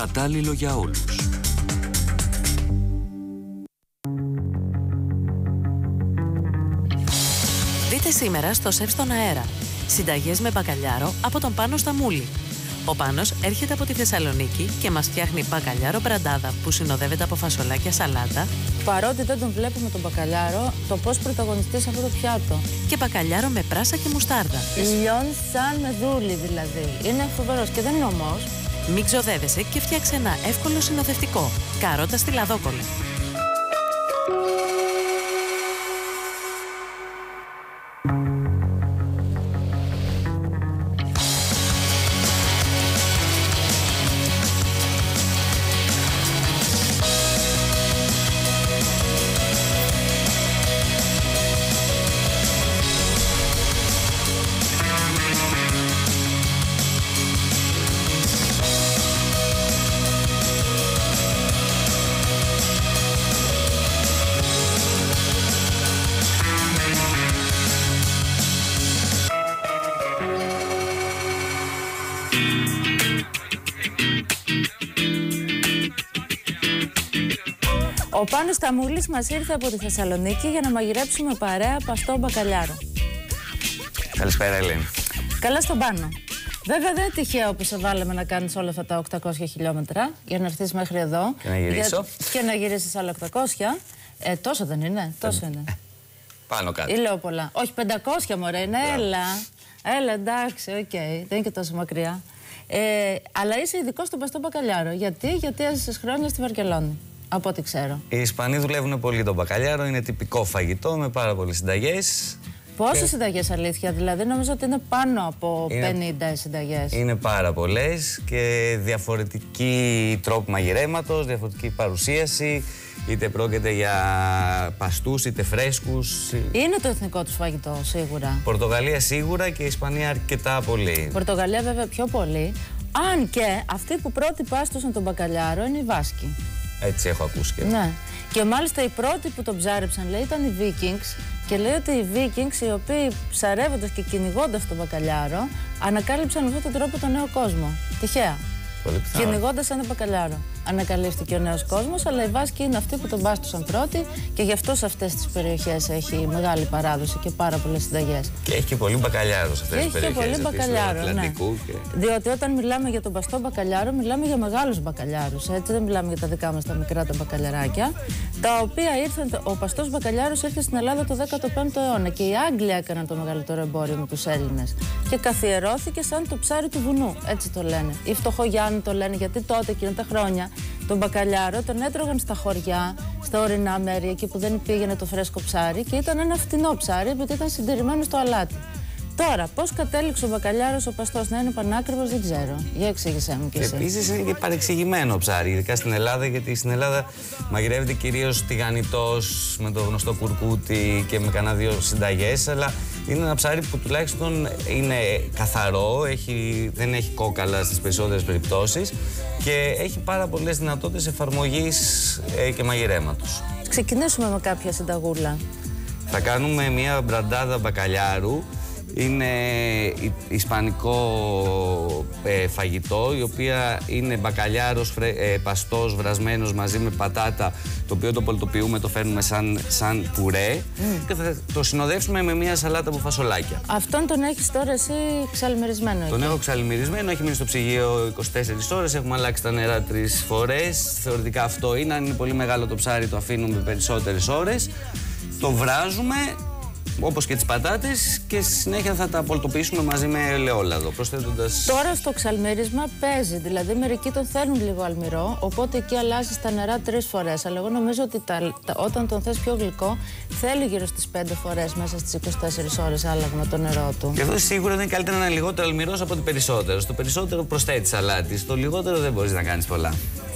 Κατάλληλο για όλους. Δείτε σήμερα στο σεφ στον αέρα. Συνταγές με μπακαλιάρο από τον Πάνο Σταμούλη. Ο Πάνος έρχεται από τη Θεσσαλονίκη και μας φτιάχνει μπακαλιάρο μπραντάδα που συνοδεύεται από φασολάκια σαλάτα Παρότι δεν τον βλέπουμε τον μπακαλιάρο, το πώς πρωταγωνιστεί σε αυτό το πιάτο. και μπακαλιάρο με πράσα και μουστάρδα. Λιώνει σαν μεδούλη δηλαδή. Είναι φοβερός και δεν είναι ομός. Μην ξοδεύεσαι και φτιάξε ένα εύκολο συνοδευτικό. Καρότα στη λαδόκολλη. Ο Πάνος Σταμούλης μας ήρθε από τη Θεσσαλονίκη για να μαγειρέψουμε παρέα παστό μπακαλιάρο. Καλησπέρα, Ελένη. Καλώς τον Πάνο. Βέβαια δεν είναι τυχαίο που σε βάλαμε να κάνεις όλα αυτά τα 800 χιλιόμετρα για να έρθεις μέχρι εδώ. Και να γυρίσω. Για- Και να γυρίσεις άλλα 800. Ε, τόσο δεν είναι, τόσο είναι. Πάνω κάτω. Ή λέω πολλά. Όχι, 500 μωρέ, είναι, έλα. Έλα, εντάξει, οκ, δεν είναι και τόσο μακριά. Ε, αλλά είσαι ειδικός στον παστό μπακαλιάρο. Γιατί, γιατί έζησες χρόνια στη Βαρκελόνη. Από ό,τι ξέρω. Οι Ισπανοί δουλεύουν πολύ τον μπακαλιάρο, είναι τυπικό φαγητό με πάρα πολλές συνταγές. Πόσες συνταγές αλήθεια, δηλαδή νομίζω ότι είναι πάνω από Είναι- 50 συνταγές. Είναι πάρα πολλές και διαφορετική τρόποι μαγειρέματος, διαφορετική παρουσίαση. Είτε πρόκειται για παστούς είτε φρέσκους. Είναι το εθνικό τους φαγητό, σίγουρα. Πορτογαλία σίγουρα και Ισπανία αρκετά πολύ. Πορτογαλία βέβαια πιο πολύ. Αν και αυτοί που πρώτοι πάστωσαν τον μπακαλιάρο είναι οι Βάσκοι. Έτσι έχω ακούσει και. Ναι. Και μάλιστα οι πρώτοι που τον ψάρεψαν λέει ήταν οι Vikings και λέει ότι οι Vikings οι οποίοι ψαρεύοντας και κυνηγώντας τον μπακαλιάρο ανακάλυψαν με αυτόν τον τρόπο τον νέο κόσμο. Τυχαία. Πολύ πιθανό. Κυνηγώντας ένα μπακαλιάρο. Ανακαλύφθηκε ο νέος κόσμος, αλλά οι Βάσκοι είναι αυτοί που τον πάστουσαν πρώτοι και γι' αυτό σε αυτές τις περιοχές έχει μεγάλη παράδοση και πάρα πολλές συνταγές. Και έχει και πολύ μπακαλιάρο σε αυτές Και τι έχει και περιοχές. πολύ μπακαλιάρο. Ναι. Και... Διότι όταν μιλάμε για τον παστό μπακαλιάρο, μιλάμε για μεγάλους μπακαλιάρους. Έτσι δεν μιλάμε για τα δικά μας τα μικρά τα μπακαλιαράκια. Τα οποία ήρθαν, ο παστός μπακαλιάρος ήρθε στην Ελλάδα το 15ο αιώνα και οι Άγγλοι έκαναν το μεγαλύτερο εμπόριο με τους Έλληνες. Και καθιερώθηκε σαν το ψάρι του βουνού. Έτσι το λένε. Οι φτωχογιάννοι το λένε γιατί τότε εκείνα τα χρόνια τον μπακαλιάρο τον έτρωγαν στα χωριά, στα ορεινά μέρη, εκεί που δεν πήγαινε το φρέσκο ψάρι και ήταν ένα φτηνό ψάρι επειδή ήταν συντηρημένο στο αλάτι. Τώρα, πώς κατέληξε ο μπακαλιάρο ο παστός να είναι πανάκριβος, δεν ξέρω. Για εξήγησέ μου κι Και εσύ. επίσης είναι και παρεξηγημένο ψάρι, ειδικά στην Ελλάδα, γιατί στην Ελλάδα μαγειρεύεται κυρίως τηγανιτός με το γνωστό κουρκούτι και με κανένα δύο συνταγές. Αλλά είναι ένα ψάρι που τουλάχιστον είναι καθαρό, έχει, δεν έχει κόκαλα στις περισσότερες περιπτώσεις και έχει πάρα πολλές δυνατότητες εφαρμογής ε, και μαγειρέματος. Ξεκινήσουμε με κάποια συνταγούλα. Θα κάνουμε μια μπραντάδα μπακαλιάρου. Είναι ι- ισπανικό ε, φαγητό, η οποία είναι μπακαλιάρος φρε, ε, παστός βρασμένος μαζί με πατάτα, το οποίο το πολτοποιούμε, το φέρνουμε σαν, σαν πουρέ και θα το συνοδεύσουμε με μια σαλάτα από φασολάκια. Αυτόν τον έχεις τώρα εσύ ξαλμερισμένο. Τον εκεί. έχω ξαλμυρισμένο, έχει μείνει στο ψυγείο 24 ώρες, έχουμε αλλάξει τα νερά τρεις φορές. Θεωρητικά αυτό είναι, αν είναι πολύ μεγάλο το ψάρι το αφήνουμε περισσότερες ώρες. Το βράζουμε, όπως και τις πατάτες και στη συνέχεια θα τα πολτοποιήσουμε μαζί με ελαιόλαδο, προσθέτοντας... Τώρα στο ξαλμέρισμα παίζει. Δηλαδή, μερικοί τον θέλουν λίγο αλμυρό, οπότε εκεί αλλάζει τα νερά τρεις φορές. Αλλά εγώ νομίζω ότι τα, τα- όταν τον θες πιο γλυκό, θέλει γύρω στις 5 φορές μέσα στις 24 ώρες άλλαγμα το νερό του. Και αυτό σίγουρα δεν είναι καλύτερα να είναι λιγότερο αλμυρός από ότι περισσότερο. Στο περισσότερο προσθέτεις αλάτι, στο λιγότερο δεν μπορείς να κάνεις πολλά.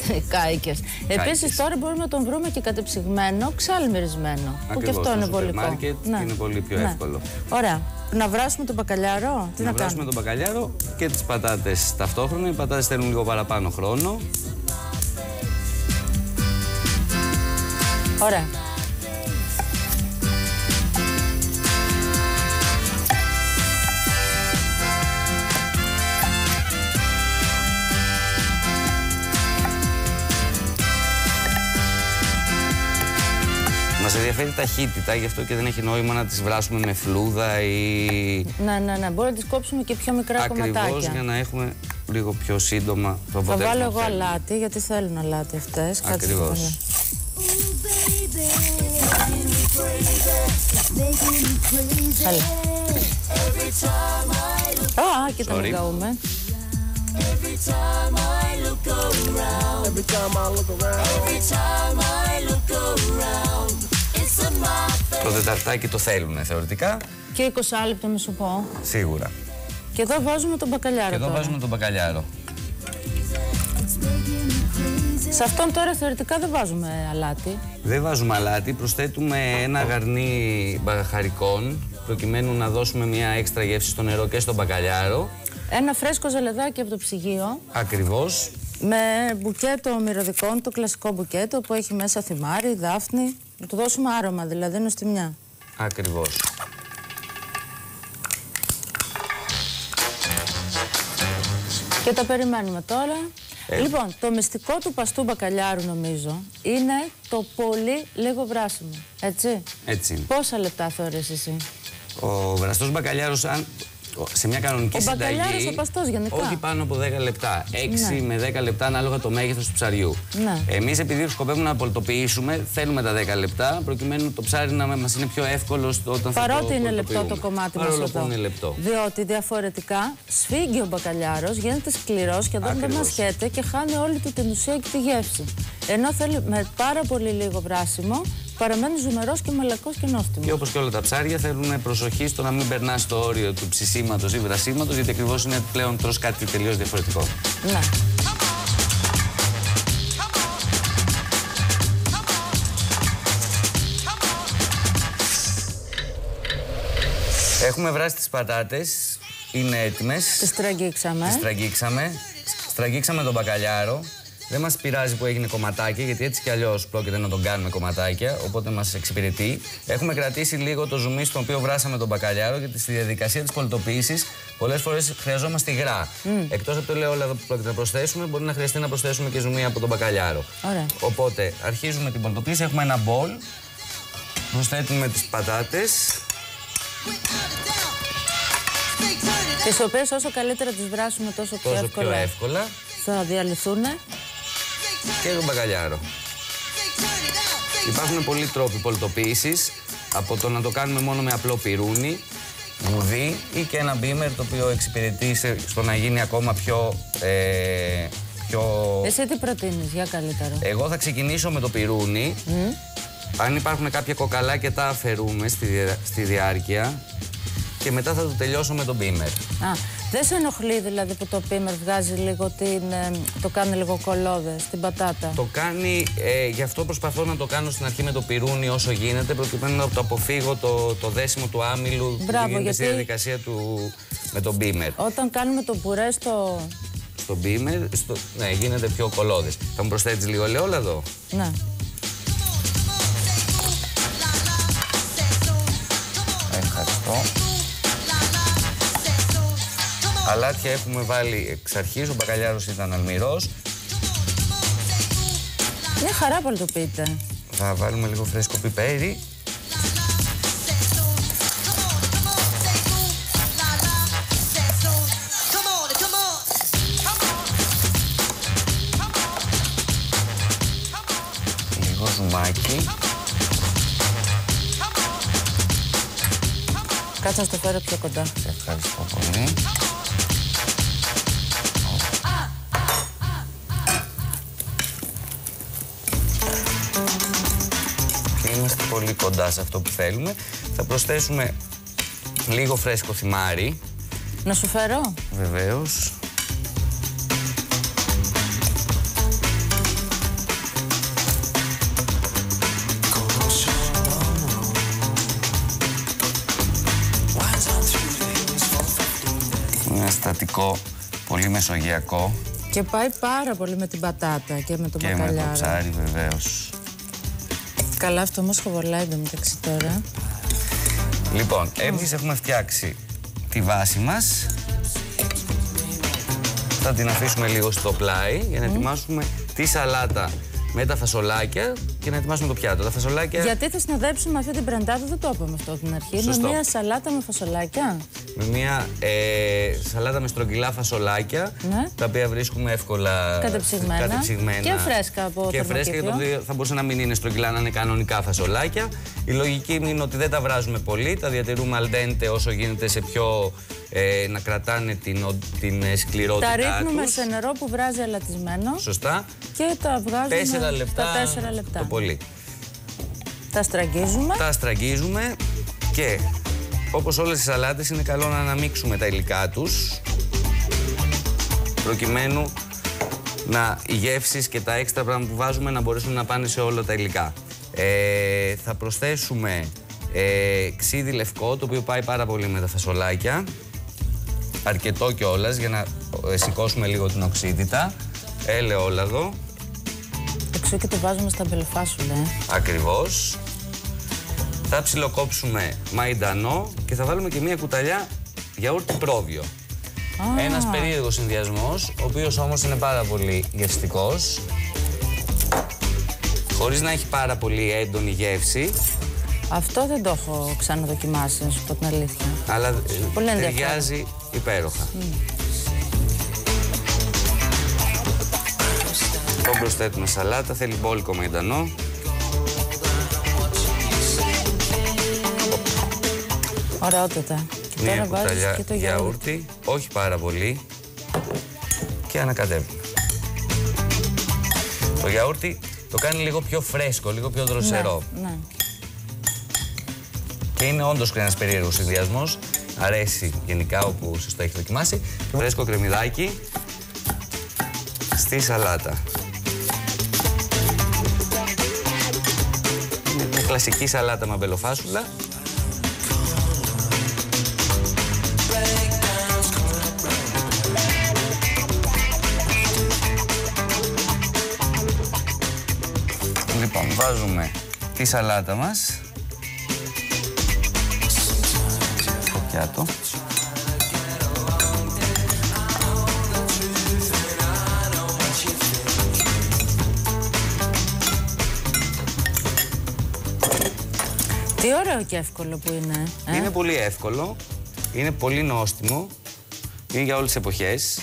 Κάικες. Επίσης, Κάικες. τώρα μπορούμε να τον βρούμε και κατεψυγμένο, ξαλμυρισμένο. Που και Ακριβώς, αυτό στο είναι σούπερ βολικό. μάρκετ είναι πολύ πιο εύκολο. Ωραία. Να βράσουμε τον μπακαλιάρο. Τι να, να βράσουμε κάνουμε; τον μπακαλιάρο και τις πατάτες ταυτόχρονα. Οι πατάτες θέλουν λίγο παραπάνω χρόνο. Ωραία. Μας ενδιαφέρει ταχύτητα, γι' αυτό και δεν έχει νόημα να τις βράσουμε με φλούδα ή... Ναι, ναι, ναι. Μπορεί να τις κόψουμε και πιο μικρά Ακριβώς κομματάκια. για να έχουμε λίγο πιο σύντομα το Θα αποτέλεσμα. βάλω που εγώ θέλουμε. αλάτι, γιατί θέλουν αλάτι αυτές. Κάτσε Ακριβώς. να δω. Έλα. Α, κοίτα Sorry. μην καούμε. Το τεταρτάκι το θέλουν θεωρητικά, Και 20 λεπτό μη σου πω. σίγουρα. Και εδώ βάζουμε τον μπακαλιάρο Και εδώ τώρα. βάζουμε τον μπακαλιάρο. Σε αυτόν τώρα θεωρητικά δεν βάζουμε αλάτι. Δεν βάζουμε αλάτι, προσθέτουμε ένα γαρνί μπαχαρικών προκειμένου να δώσουμε μια έξτρα γεύση στο νερό και στον μπακαλιάρο. Ένα φρέσκο ζελεδάκι από το ψυγείο Ακριβώς. με μπουκέτο μυρωδικών, το κλασικό μπουκέτο που έχει μέσα θυμάρι, δάφνη. Να του δώσουμε άρωμα, δηλαδή νοστιμιά. Ακριβώς. Και τα περιμένουμε τώρα. Ε. Λοιπόν, το μυστικό του παστού μπακαλιάρου νομίζω είναι το πολύ λίγο βράσιμο. Έτσι; Έτσι είναι. Πόσα λεπτά θεωρείς εσύ; Ο βραστός μπακαλιάρος, αν ο- σε μια κανονική Ο συνταγή... μπακαλιάρος ο παστός γενικά. Όχι πάνω από 10 λεπτά. 6 Ναι. με 10 λεπτά ανάλογα το μέγεθος του ψαριού. Ναι. Εμείς επειδή σκοπεύουμε να πολτοποιήσουμε, θέλουμε τα 10 λεπτά προκειμένου το ψάρι να μας είναι πιο εύκολο στο- όταν θα το Παρότι είναι λεπτό το πολτοποιούμε. κομμάτι μας Παρόλο που εδώ. είναι λεπτό. Διότι διαφορετικά σφίγγει ο μπακαλιάρος, γίνεται σκληρός και εδώ δεν Ακριβώς. μασχέται και χάνει όλη του την ουσία και τη γεύση. Ενώ θέλει με πάρα πολύ λίγο βράσιμο, παραμένει ζουμερός και μαλακός και νόστιμος. Και όπως και όλα τα ψάρια θέλουν προσοχή στο να μην περνά το όριο του ψησίματος ή βρασίματος γιατί ακριβώς είναι πλέον τρως κάτι τελείως διαφορετικό. Ναι. Έχουμε βράσει τις πατάτες, είναι έτοιμες. Τις τραγγίξαμε. Τις τραγγίξαμε. Στραγγίξαμε τον μπακαλιάρο. Δεν μας πειράζει που έγινε κομματάκια, γιατί έτσι κι αλλιώς πρόκειται να τον κάνουμε κομματάκια, οπότε μας εξυπηρετεί. Έχουμε κρατήσει λίγο το ζουμί στο οποίο βράσαμε τον μπακαλιάρο, γιατί στη διαδικασία της πολιτοποίηση πολλές φορές χρειαζόμαστε υγρά. Εκτός από το ελαιόλαδο που πρόκειται να προσθέσουμε, μπορεί να χρειαστεί να προσθέσουμε και ζουμί από τον μπακαλιάρο. Ωραία. Οπότε αρχίζουμε την πολιτοποίηση. Έχουμε ένα μπολ. Προσθέτουμε τις πατάτες. Τις οποίες όσο καλύτερα τις βράσουμε τόσο πιο Τόσο εύκολα πιο εύκολα. θα διαλυθούν. Και τον μπακαλιάρο. Υπάρχουν πολλοί τρόποι πολτοποίησης, από το να το κάνουμε μόνο με απλό πυρούνι, βουδί ή και ένα μπίμερ το οποίο εξυπηρετεί σε- στο να γίνει ακόμα πιο... Ε, πιο... Εσύ τι προτείνεις για καλύτερο; Εγώ θα ξεκινήσω με το πυρούνι. Αν υπάρχουν κάποια κοκαλάκια τα αφαιρούμε στη, δια- στη διάρκεια και μετά θα το τελειώσω με το μπίμερ. Α, δεν σε ενοχλεί δηλαδή που το πίμερ βγάζει λίγο την, ε, το κάνει λίγο κολόδες στην πατάτα; Το κάνει, ε, γι' αυτό προσπαθώ να το κάνω στην αρχή με το πυρούνι όσο γίνεται, προκειμένου να το αποφύγω το, το δέσιμο του άμυλου που Μπράβο, γίνεται στη γιατί- διαδικασία του, με τον μπίμερ. Όταν κάνουμε το πουρέ στο... Στο μπίμερ, στο, ναι, γίνεται πιο κολόδες. Θα μου προσθέτεις λίγο ελαιόλαδο; Ναι. Ευχαριστώ. Αλάτια έχουμε βάλει εξ αρχής, ο μπακαλιάρος ήταν αλμυρός. Μια χαρά πολτοποιείται. Θα βάλουμε λίγο φρέσκο πιπέρι. Λίγο ζουμάκι. Κάτσε να στο φέρω πιο κοντά. Σε ευχαριστώ πολύ. Πολύ κοντά σε αυτό που θέλουμε. Θα προσθέσουμε λίγο φρέσκο θυμάρι, Να σου φέρω. βεβαίως. Είναι στατικό, πολύ μεσογειακό Και πάει πάρα πολύ με την πατάτα και με τον και με το μπακαλιάρο. ψάρι βεβαίως. Καλά, αυτό όμως χοβολάει εντωμεταξύ τώρα. Λοιπόν, εμείς έχουμε φτιάξει τη βάση μας. Θα την αφήσουμε λίγο στο πλάι για να ετοιμάσουμε τη σαλάτα με τα φασολάκια και να ετοιμάσουμε το πιάτο. Τα φασολάκια. Γιατί θα συνοδέψουμε αυτή την πραντάδα, δεν το είπαμε αυτό την αρχή. Σωστό. Με μια σαλάτα με φασολάκια. Με μια ε, σαλάτα με στρογγυλά φασολάκια, Ναι. τα οποία βρίσκουμε εύκολα Κατεψυγμένα. κατεψυγμένα. Και φρέσκα από Και φρέσκα, θερμοκήπιο. γιατί το οποίο θα μπορούσε να μην είναι στρογγυλά, να είναι κανονικά φασολάκια. Η λογική μου είναι ότι δεν τα βράζουμε πολύ, τα διατηρούμε al dente όσο γίνεται σε πιο. Ε, να κρατάνε την, ο- την ε, Τα σκληρότητά ρίχνουμε τους. σε νερό που βράζει αλατισμένο Σωστά. και τα βγάζουμε Τέσσερα λεπτά, στα 4 λεπτά. το πολύ. Τα στραγγίζουμε. Τα στραγγίζουμε και όπως όλες οι σαλάτες είναι καλό να αναμίξουμε τα υλικά τους προκειμένου να οι γεύσεις και τα έξτρα πράγματα που βάζουμε να μπορέσουν να πάνε σε όλα τα υλικά. Ε, θα προσθέσουμε ε, ξύδι λευκό, το οποίο πάει πάρα πολύ με τα φασολάκια. Αρκετό κιόλας για να ε, σηκώσουμε λίγο την οξύτητα. Ελαιόλαδο, Εξού και το βάζουμε στα μπελεφάσουλα. Ε. Ακριβώς. Θα ψιλοκόψουμε μαϊντανό και θα βάλουμε και μία κουταλιά γιαούρτι πρόβιο. Α. Ένας περίεργος συνδυασμός, ο οποίος όμως είναι πάρα πολύ γευστικός. Χωρίς να έχει πάρα πολύ έντονη γεύση, Αυτό δεν το έχω ξαναδοκιμάσει, να σου πω την αλήθεια. αλλά ε, Πολύ ενδιαφέρον. ταιριάζει υπέροχα. Το προσθέτουμε σαλάτα, θέλει μπόλικο μαϊντανό. Ωραιότατα. Και Μία τώρα βάζεις κουταλιά και το γιαούρτι. γιαούρτι, όχι πάρα πολύ. Και ανακατεύουμε. Το γιαούρτι το κάνει λίγο πιο φρέσκο, λίγο πιο δροσερό. Ναι. Και είναι όντως ένας περίεργος συνδυασμός. Αρέσει γενικά όπου σας το έχει δοκιμάσει. Φρέσκο κρεμμυδάκι στη σαλάτα. Είναι μια κλασική σαλάτα με αμπελοφάσουλα. Βάζουμε τη σαλάτα μας στο πιάτο. Τι ωραίο και εύκολο που είναι. Ε; Είναι πολύ εύκολο, είναι πολύ νόστιμο, είναι για όλες τις εποχές.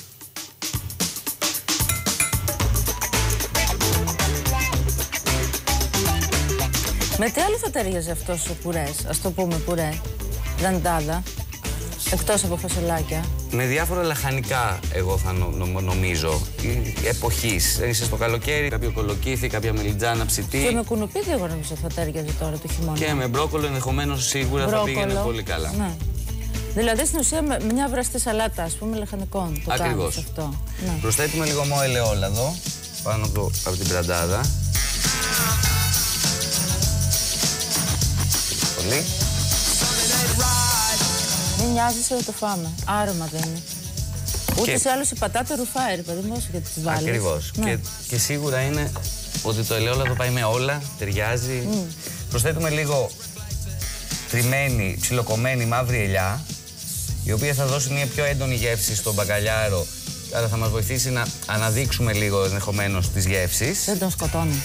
Με τι άλλο θα ταιριάζει αυτός ο πουρές, ας το πούμε πουρέ. Δαντάδα. Εκτός από φασολάκια; Με διάφορα λαχανικά, εγώ θα νο- νο- νομίζω, εποχής. Είσαι στο καλοκαίρι, κάποιο κολοκύθι, κάποια μελιτζάνα ψητή. Και με κουνουπίδι, εγώ νομίζω θα ταιριάζει τώρα το χειμώνα. Και με μπρόκολο ενδεχομένως σίγουρα θα πήγαινε πολύ καλά. Ναι. Δηλαδή στην ουσία με μια βραστή σαλάτα, ας πούμε, λαχανικών. Το Ακριβώς. κάνεις αυτό. Ναι. Προσθέτουμε λίγο μό ελαιόλαδο πάνω από, από την πραντάδα. Πολύ. Μην νοιάζεσαι, δεν το φάμε. Άρωμα δεν είναι. Ούτε Και- σε άλλου η πατάτα ρουφάει, ρε παιδί μου, όσο γιατί τη βάλεις. Ακριβώς. Ναι. Και, και σίγουρα είναι ότι το ελαιόλαδο πάει με όλα, ταιριάζει. Προσθέτουμε λίγο τριμμένη, ψιλοκομμένη μαύρη ελιά, η οποία θα δώσει μια πιο έντονη γεύση στον μπακαλιάρο, άρα θα μας βοηθήσει να αναδείξουμε λίγο ενδεχομένως τις γεύσεις. Δεν τον σκοτώνει.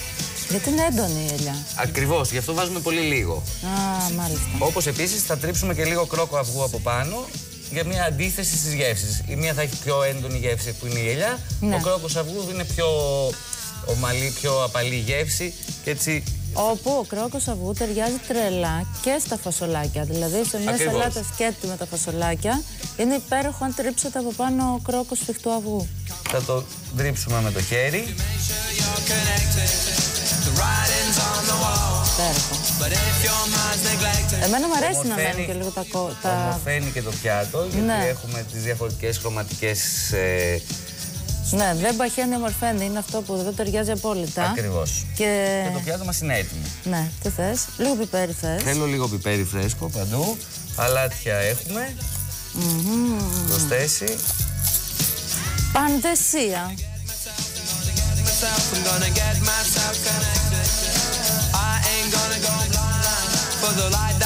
Γιατί είναι έντονη η ελιά. Ακριβώς, γι' αυτό βάζουμε πολύ λίγο. Α, μάλιστα. Όπως επίσης θα τρίψουμε και λίγο κρόκο αυγού από πάνω για μια αντίθεση στις γεύσεις. Η μία θα έχει πιο έντονη γεύση που είναι η ελιά, Ναι. ο κρόκος αυγού είναι πιο ομαλή, πιο απαλή γεύση και έτσι Όπου ο κρόκος αυγού ταιριάζει τρελά και στα φασολάκια. Δηλαδή σε μια Ακριβώς. σαλάτα σκέτη με τα φασολάκια είναι υπέροχο αν τρίψετε από πάνω ο κρόκος σφιχτού αυγού. θα το τρίψουμε με το χέρι. Εμένα μου αρέσει να μένουν και λίγο τα, κο- τα... Ομορφαίνει και το πιάτο, γιατί Ναι. έχουμε τις διαφορετικές χρωματικές ε, Ναι, δεν παχαίνει ομορφαίνει. Είναι αυτό που δεν ταιριάζει απόλυτα. ακριβώς. Και... Και το πιάτο μας είναι έτοιμο. Ναι, τι θες; Λίγο πιπέρι θες. Θέλω λίγο πιπέρι φρέσκο παντού. Αλάτια έχουμε. Προσθέσει. Πανδεσία. I'm gonna get myself connected. I ain't gonna go blind for the light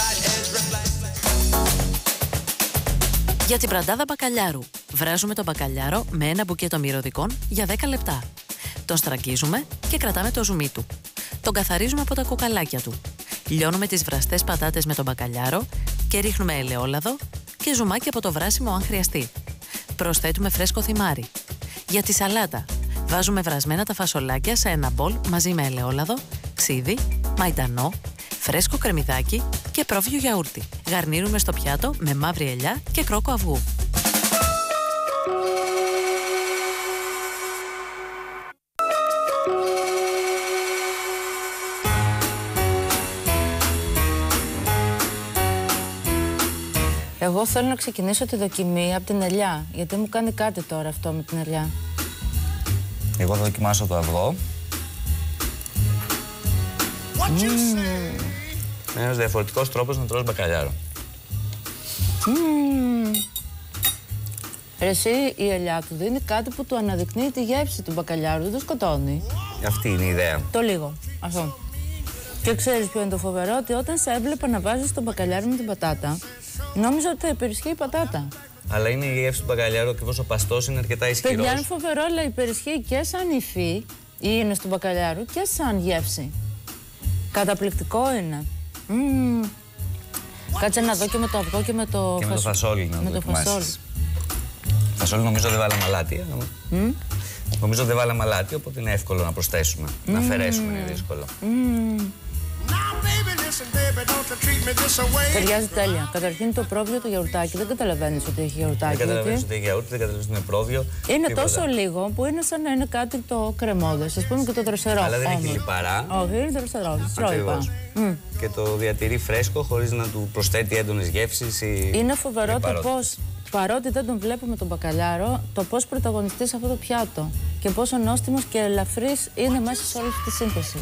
Για την πραντάδα μπακαλιάρου. Βράζουμε το μπακαλιάρο με ένα μπουκέτο μυρωδικών για 10 λεπτά. Τον στραγγίζουμε και κρατάμε το ζουμί του. Τον καθαρίζουμε από τα κοκαλάκια του. Λιώνουμε τις βραστές πατάτες με τον μπακαλιάρο και ρίχνουμε ελαιόλαδο και ζουμάκι από το βράσιμο αν χρειαστεί. Προσθέτουμε φρέσκο θυμάρι. Για τη σαλάτα βάζουμε βρασμένα τα φασολάκια σε ένα μπολ μαζί με ελαιόλαδο, ξύδι, μαϊντανό, φρέσκο κρεμμυδάκι και πρόβιο γιαούρτι. Γαρνίρουμε στο πιάτο με μαύρη ελιά και κρόκο αυγού. Εγώ θέλω να ξεκινήσω τη δοκιμή από την ελιά. Γιατί μου κάνει κάτι τώρα αυτό με την ελιά. Εγώ θα δοκιμάσω το αυγό. Είναι ένας διαφορετικός τρόπος να τρως μπακαλιάρο. Ρε Εσύ η ελιά του δίνει κάτι που του αναδεικνύει τη γεύση του μπακαλιάρου, δεν το σκοτώνει. Αυτή είναι η ιδέα. Το λίγο. Αυτό. Και ξέρεις ποιο είναι το φοβερό, ότι όταν σε έβλεπα να βάζεις τον μπακαλιάρο με την πατάτα, νόμιζα ότι θα υπερισχύει η πατάτα. Αλλά είναι η γεύση του μπακαλιάρου ακριβώς ο παστός είναι αρκετά ισχυρός. Παιδιά είναι φοβερό, αλλά υπερισχύει και σαν υφή ή είναι του μπακαλιάρου και σαν γεύση. Καταπληκτικό είναι. Μμμ. Κάτσε να δω και με το αυγό και με το, Και με το φασο- φασόλι να με το το φασόλι. δοκιμάσεις. Φασόλι νομίζω δεν βάλαμε αλάτι. αλλά- Νομίζω δεν βάλαμε αλάτι, οπότε είναι εύκολο να προσθέσουμε. Να αφαιρέσουμε είναι δύσκολο. Now, baby, listen, baby, don't you treat me this away. Ταιριάζει τέλεια. Καταρχήν το πρόβιο το γιαουρτάκι δεν καταλαβαίνεις ότι έχει Δεν γιαουρτάκι. καταλαβαίνεις γιατί; ότι έχει γιαούρτι, δεν καταλαβαίνεις ότι είναι πρόβιο. Είναι τίποτα. τόσο λίγο που είναι σαν να είναι κάτι το κρεμόδες. Α πούμε και το δροσερό. Αλλά δεν έχει όμως. λιπαρά. Όχι, είναι δροσερό. Ακριβώς. Μμ. Και το διατηρεί φρέσκο χωρίς να του προσθέτει έντονες γεύσεις ή Είναι φοβερό το λιπαρότητες. πώς, παρότι δεν τον βλέπουμε τον μπακαλιάρο, το πώς πρωταγωνιστεί σε αυτό το πιάτο και πόσο νόστιμος και ελαφρύς είναι μέσα σε όλη αυτή τη σύνθεση.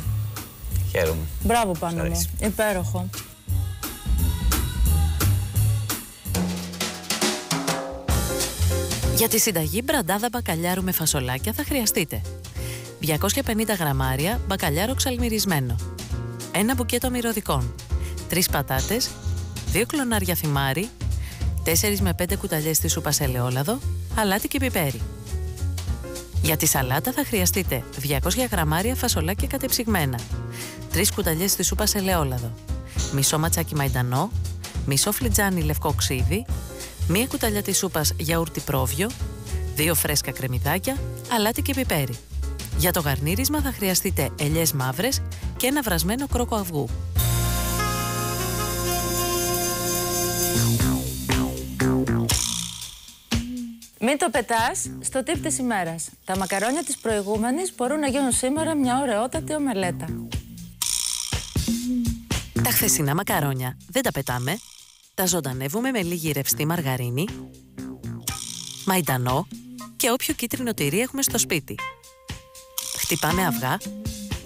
Χαίρομαι. Μπράβο πάνω μου. αρέσει. Υπέροχο. Για τη συνταγή μπραντάδα μπακαλιάρου με φασολάκια θα χρειαστείτε 250 γραμμάρια μπακαλιάρο ξαλμυρισμένο, ένα μπουκέτο μυρωδικών, 3 πατάτες, 2 κλονάρια θυμάρι, 4 με 5 κουταλιές της σούπας ελαιόλαδο, αλάτι και πιπέρι. Για τη σαλάτα θα χρειαστείτε 200 γραμμάρια φασολάκια κατεψυγμένα, 3 κουταλιές της σούπας ελαιόλαδο, μισό ματσάκι μαϊντανό, μισό φλιτζάνι λευκό ξύδι, μία κουταλιά της σούπας γιαούρτι πρόβιο, δύο φρέσκα κρεμμυδάκια, αλάτι και πιπέρι. Για το γαρνίρισμα θα χρειαστείτε ελιές μαύρες και ένα βρασμένο κρόκο αυγού. Μην το πετάς στο τύπ της ημέρας. Τα μακαρόνια της προηγούμενης μπορούν να γίνουν σήμερα μια ωραιότατη ομελέτα. Τα χθεσινά μακαρόνια δεν τα πετάμε. Τα ζωντανεύουμε με λίγη ρευστή μαργαρίνη, μαϊντανό και όποιο κίτρινο τυρί έχουμε στο σπίτι. Χτυπάμε αυγά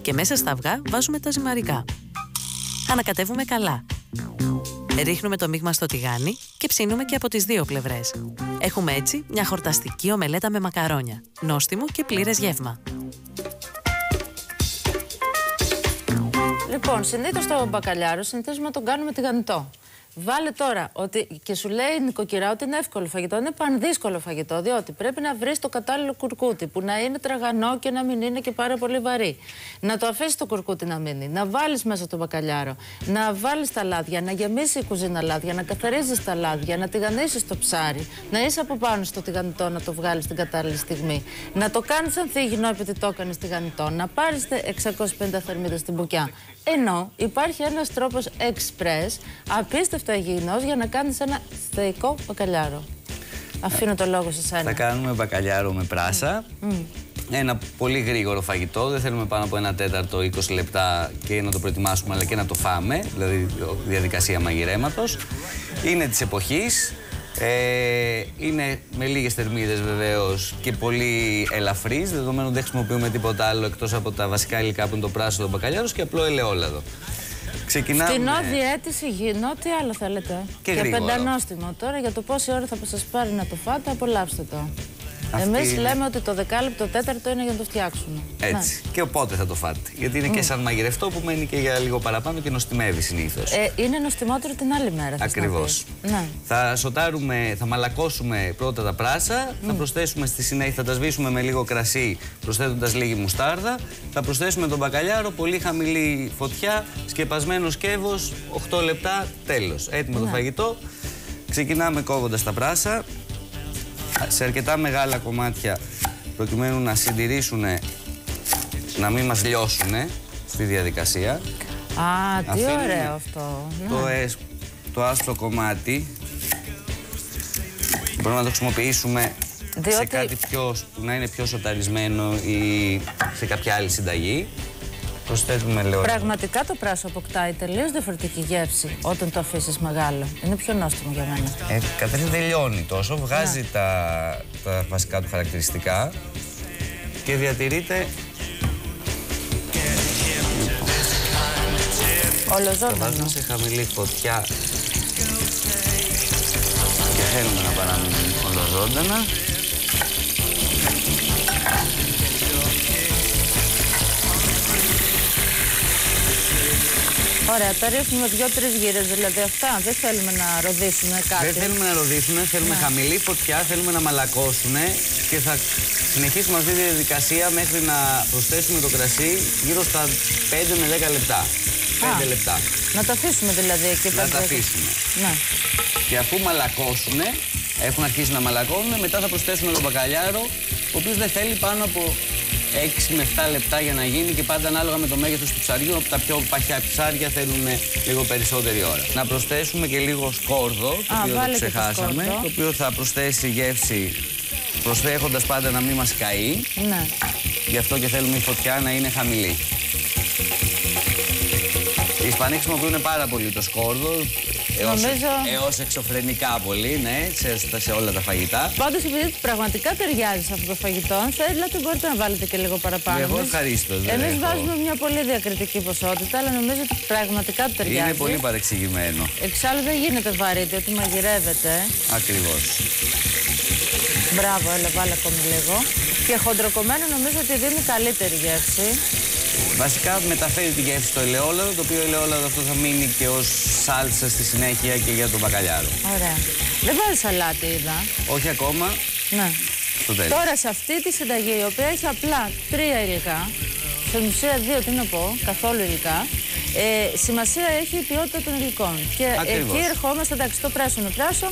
και μέσα στα αυγά βάζουμε τα ζυμαρικά. Ανακατεύουμε καλά. Ρίχνουμε το μείγμα στο τηγάνι και ψήνουμε και από τις δύο πλευρές. Έχουμε έτσι μια χορταστική ομελέτα με μακαρόνια. Νόστιμο και πλήρες γεύμα. Λοιπόν, συνήθως το μπακαλιάρο συνηθίζουμε να τον κάνουμε τηγανιτό. Βάλε τώρα ότι και σου λέει η νοικοκυρά ότι είναι εύκολο φαγητό. Είναι πανδύσκολο φαγητό, διότι πρέπει να βρεις το κατάλληλο κουρκούτι που να είναι τραγανό και να μην είναι και πάρα πολύ βαρύ. Να το αφήσεις το κουρκούτι να μείνει, να βάλεις μέσα το μπακαλιάρο, να βάλεις τα λάδια, να γεμίσει η κουζίνα λάδια, να καθαρίζεις τα λάδια, να τηγανίσεις το ψάρι, να είσαι από πάνω στο τηγανιτό να το βγάλεις την κατάλληλη στιγμή, να το κάνεις ανθίγινο επειδή το έκανες τηγανιτό, να πάρεις 650 θερμίδες στην μπουκιά. Ενώ υπάρχει ένας τρόπος express, απίστευτα υγιεινός, για να κάνεις ένα θεϊκό μπακαλιάρο. Αφήνω το λόγο σε Θα σένα. κάνουμε μπακαλιάρο με πράσα. Ένα πολύ γρήγορο φαγητό. Δεν θέλουμε πάνω από ένα τέταρτο, 20 λεπτά και να το προετοιμάσουμε αλλά και να το φάμε. Δηλαδή διαδικασία μαγειρέματος. Είναι της εποχής. Ε, είναι με λίγες θερμίδες βεβαίως και πολύ ελαφρύς, δεδομένου δεν χρησιμοποιούμε τίποτα άλλο εκτός από τα βασικά υλικά που είναι το πράσινο μπακαλιάρος και απλό ελαιόλαδο. Ξεκινάμε... Φτηνό διέτηση, υγιεινό, τι άλλο θέλετε; Και γρήγορο. πεντανόστιμο τώρα για το πόση ώρα θα σας πάρει να το φάτε, απολαύστε το. Αυτή Εμείς είναι. λέμε ότι το δεκάλεπτο τέταρτο είναι για να το φτιάξουμε. Έτσι. Και οπότε θα το φάτε. Γιατί είναι και σαν μαγειρευτό που μένει και για λίγο παραπάνω και νοστιμεύει συνήθως. Ναι. Ε, είναι νοστιμότερο την άλλη μέρα. θες να Ακριβώς. πεις. Ναι. Θα σοτάρουμε, θα μαλακώσουμε πρώτα τα πράσα, θα προσθέσουμε στη συνέχεια, θα τα σβήσουμε με λίγο κρασί, προσθέτοντας λίγη μουστάρδα. Θα προσθέσουμε τον μπακαλιάρο, πολύ χαμηλή φωτιά, σκεπασμένο σκεύος, 8 λεπτά, τέλος. Έτοιμο Ναι. το φαγητό. Ξεκινάμε κόβοντας τα πράσα σε αρκετά μεγάλα κομμάτια προκειμένου να συντηρήσουν να μην μας λιώσουν στη διαδικασία. Α, τι Αφήνουμε ωραίο αυτό. Ναι. Το, εσ- το άσπρο κομμάτι μπορούμε να το χρησιμοποιήσουμε σε Διότι- κάτι πιο, που να είναι πιο σοταρισμένο ή σε κάποια άλλη συνταγή. Προσθέτουμε λέω. Πραγματικά το πράσο αποκτάει τελείως διαφορετική γεύση όταν το αφήσεις μεγάλο. Είναι πιο νόστιμο για μένα. Ε, Καταρχήν δεν λιώνει τόσο, βγάζει Ναι. τα, τα βασικά του χαρακτηριστικά και διατηρείται Το Ολοζώντανο. βάζουμε σε χαμηλή φωτιά και θέλουμε να παραμείνουν ολοζώντανα. Ωραία, τα ρίχνουμε δύο-τρει γύρες δηλαδή αυτά. Δεν θέλουμε να ροδίσουμε κάτι. Δεν θέλουμε να ροδίσουμε, θέλουμε χαμηλή φωτιά, θέλουμε να μαλακώσουν και θα συνεχίσουμε αυτή τη διαδικασία μέχρι να προσθέσουμε το κρασί γύρω στα 5 με 10 λεπτά. 5 Α. λεπτά. Να τα αφήσουμε δηλαδή εκεί Να πέρα. τα αφήσουμε. Ναι. Και αφού μαλακώσουν, έχουν αρχίσει να μαλακώνουν, μετά θα προσθέσουμε τον μπακαλιάρο, ο οποίος δεν θέλει πάνω από 6 με 7 λεπτά για να γίνει και πάντα ανάλογα με το μέγεθος του ψαριού. Τα πιο παχιά ψάρια θέλουν λίγο περισσότερη ώρα. Να προσθέσουμε και λίγο σκόρδο, το Α, οποίο το βάλε και το ξεχάσαμε, σκόρδο. το οποίο θα προσθέσει γεύση προσθέχοντας πάντα να μην μας καεί. ναι. Γι' αυτό και θέλουμε η φωτιά να είναι χαμηλή. Οι Ισπανοί χρησιμοποιούν πάρα πολύ το σκόρδο. Έως, Νομίζω- έως εξωφρενικά πολύ, ναι, σε, στα- σε όλα τα φαγητά. Πάντως, επειδή πραγματικά ταιριάζει σε αυτό το φαγητό, αν θέλετε μπορείτε να βάλετε και λίγο παραπάνω. Εγώ Εμείς- ευχαρίστως, δεν Εμείς έχω. βάζουμε μια πολύ διακριτική ποσότητα, αλλά νομίζω ότι πραγματικά του ταιριάζει. Είναι πολύ παρεξηγημένο. Εξάλλου δεν γίνεται βαρύτητα, ότι μαγειρεύεται. Ακριβώς. Μπράβο, έλα, βάλε ακόμη λίγο. Και χοντροκομμένο νομίζω ότι δίνει καλύτερη γεύση. Βασικά μεταφέρει τη γεύση στο ελαιόλαδο, το οποίο ελαιόλαδο αυτό θα μείνει και ως σάλτσα στη συνέχεια και για τον μπακαλιάρο. Ωραία. Δεν βάζει σαλάτι, είδα. Όχι ακόμα, Ναι. στο τέλος. Τώρα σε αυτή τη συνταγή, η οποία έχει απλά τρία υλικά, στην ουσία δύο, τι να πω, καθόλου υλικά, ε, σημασία έχει η ποιότητα των υλικών. Και Ακριβώς. εκεί ερχόμαστε, εντάξει, το πράσινο πράσο,